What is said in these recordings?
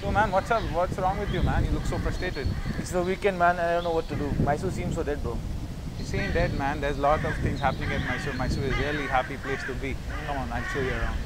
So man, what's up? What's wrong with you, man? You look so frustrated. It's the weekend, man, and I don't know what to do. Mysore seems so dead, bro. It's seem dead, man. There's a lot of things happening at Mysore. Mysore is really happy place to be. Come on, I'll show you around.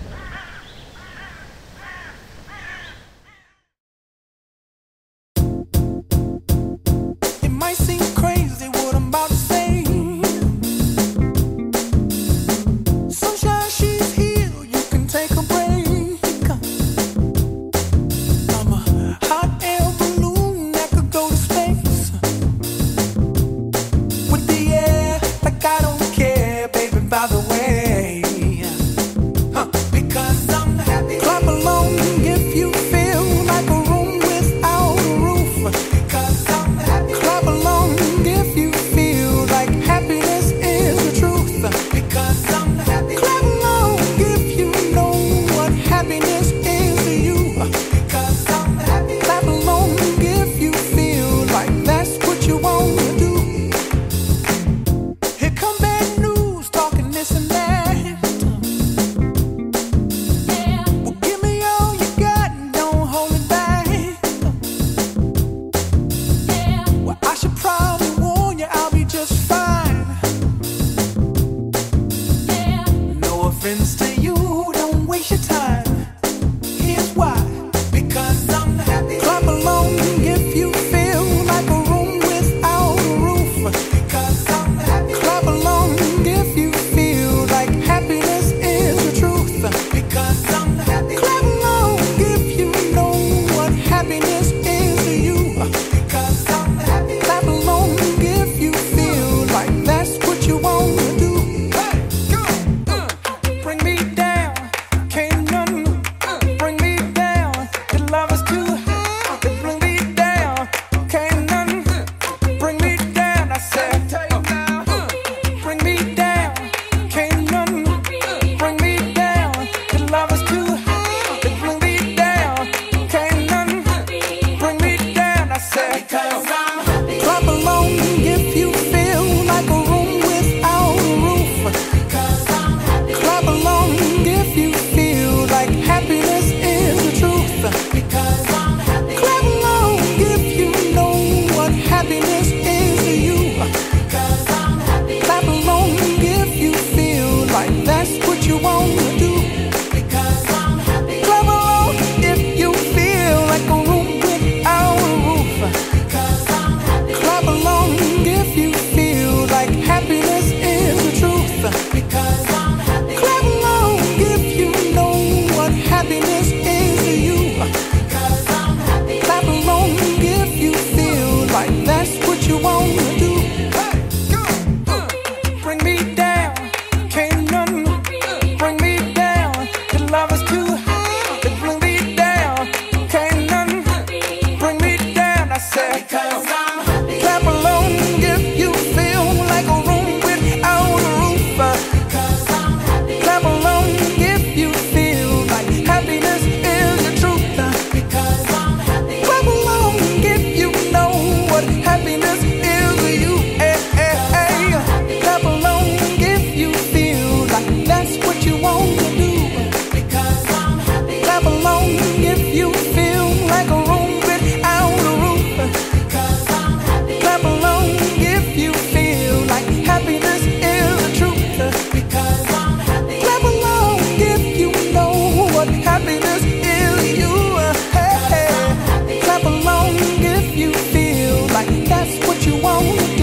like that's what you want.